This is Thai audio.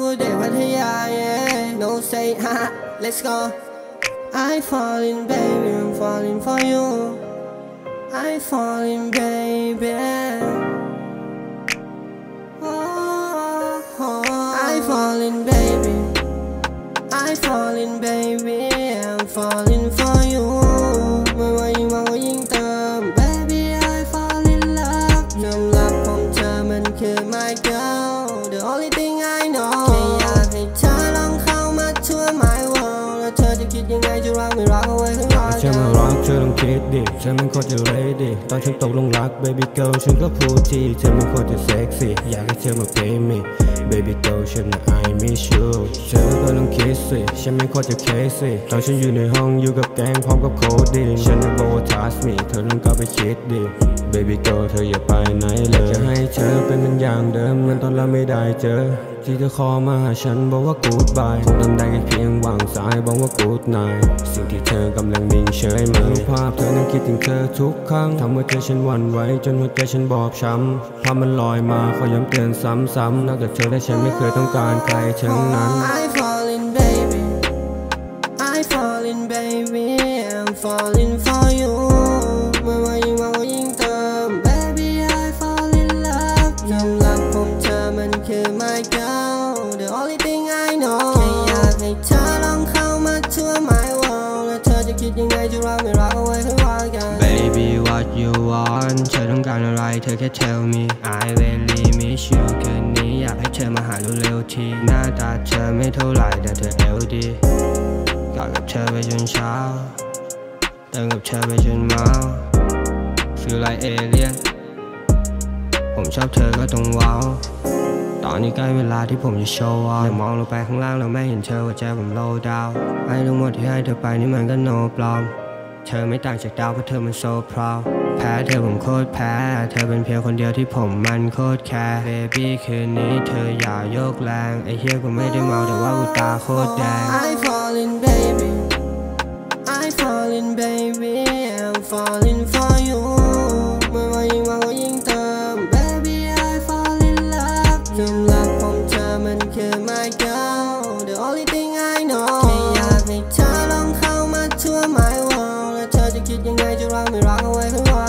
กูเด็กพัทยา yeah no say ha let's go I falling baby I'm falling for you I falling baby oh, oh. I falling baby I falling baby I'm falling for you ไม่ว่ายิ่งมองก็ยิ่งเติม baby I fall in love สำหรับผมเธอมันคือ คิดยังไงจะรักไม่รักเอาไว้ข้างนอกเธอมารักเธอต้องคิดดิเธอมันโคตรจะเลดิตอนฉันตกลงรัก baby girl ฉันก็พูดทีเธอมันโคตรจะเซ็กซี่อยากให้เธอมา pay me baby girl ฉันน่ะ I miss you เธอก็ต้องคิดสิฉันไม่โคตรจะเคสิตอนฉันอยู่ในห้องอยู่กับแกงพร้อมกับโคดีฉันจะบอกว่า trust me เธอต้องกลับไปคิดดิ baby girl เธออย่าไปไหนเลยจะให้เธอเป็นเหมันอย่างเดิมเหมือนตอนเราไม่ได้เจอ ที่เธอคอมาหาฉันบอกว่า goodbye คงทำได้แค่เพียงวางสายบอกว่า good night สิ่งที่เธอกำลังนิ่งเฉยเมื่อภาพเธอนั้นคิดถึงเธอทุกครั้งทำให้ใจฉันหวั่นไหวจนหัวใจฉันบอบช้ำภาพมันลอยมาขอย้ำเตือนซ้ำๆนอกจากเธอและฉันไม่เคยต้องการใครทั้งนั้น I falling baby I falling baby I'm falling for เธอต้องการอะไร เธอแค่ tell me I really miss you คืนนี้อยากให้เธอมาหาเร็วๆที หน้าตาเธอไม่เท่าไหร่แต่เธอเอลดีกอดกับเธอไปจนเช้าเดินกับเธอไปจนเมา Feel like alien ผมชอบเธอก็ต้องว้าว ตอนนี้ใกล้เวลาที่ผมจะโชว์อะมองลงไปข้างล่างแล้วไม่เห็นเธอหัวใจผมโลดาวให้ทั้งหมดที่ให้เธอไปนี่มันก็โนปลอม เธอไม่ต่างจากดาวเพราะเธอมันโซพราวแพ้เธอผมโคตรแพ้ เธอเป็นเพียงคนเดียวที่ผมมันโคตรแคร์เบบี้คืนนี้เธออย่าโยกแรง ไอ้เฮียกูไม่ได้เมาแต่ว่ากูตาโคตรแดง I falling baby I falling baby I'm falling chít những ngày chưa răng mì răng không ai thương hoa